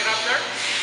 it up there.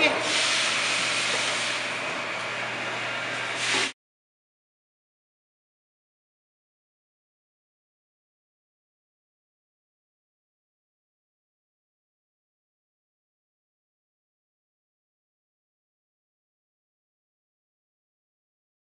Slowly.